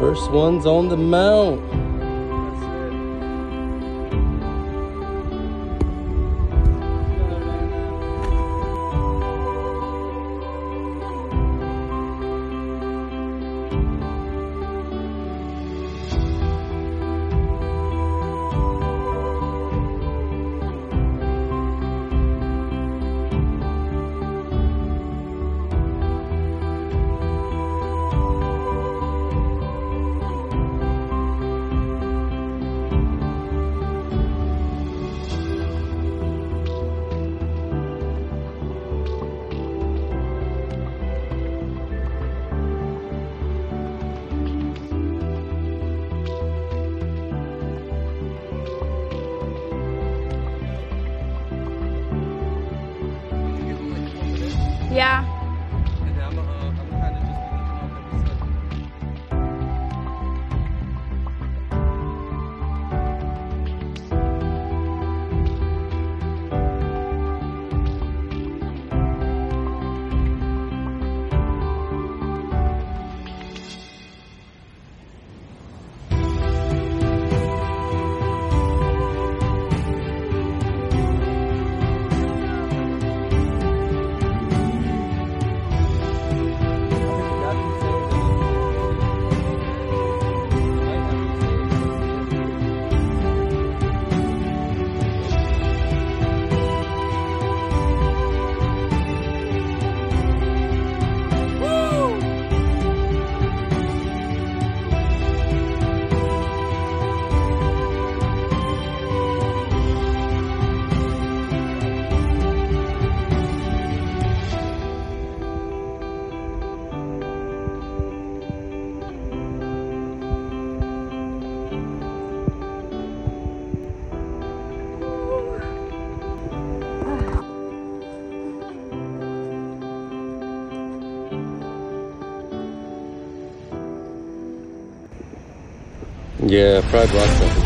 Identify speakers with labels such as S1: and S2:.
S1: First one's on the mount.
S2: Yeah.
S1: Yeah, fried rock